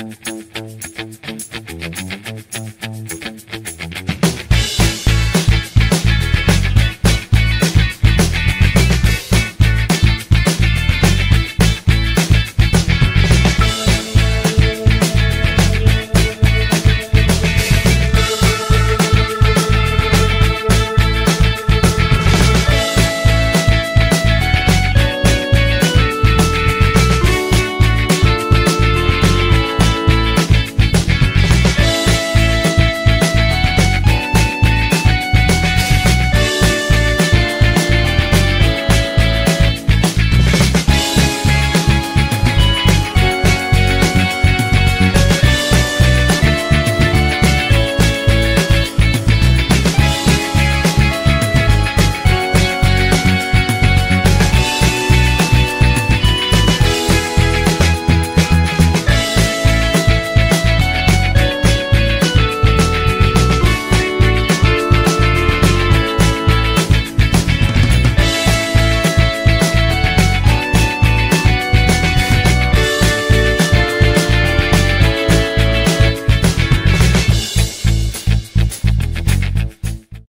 Mm-hmm.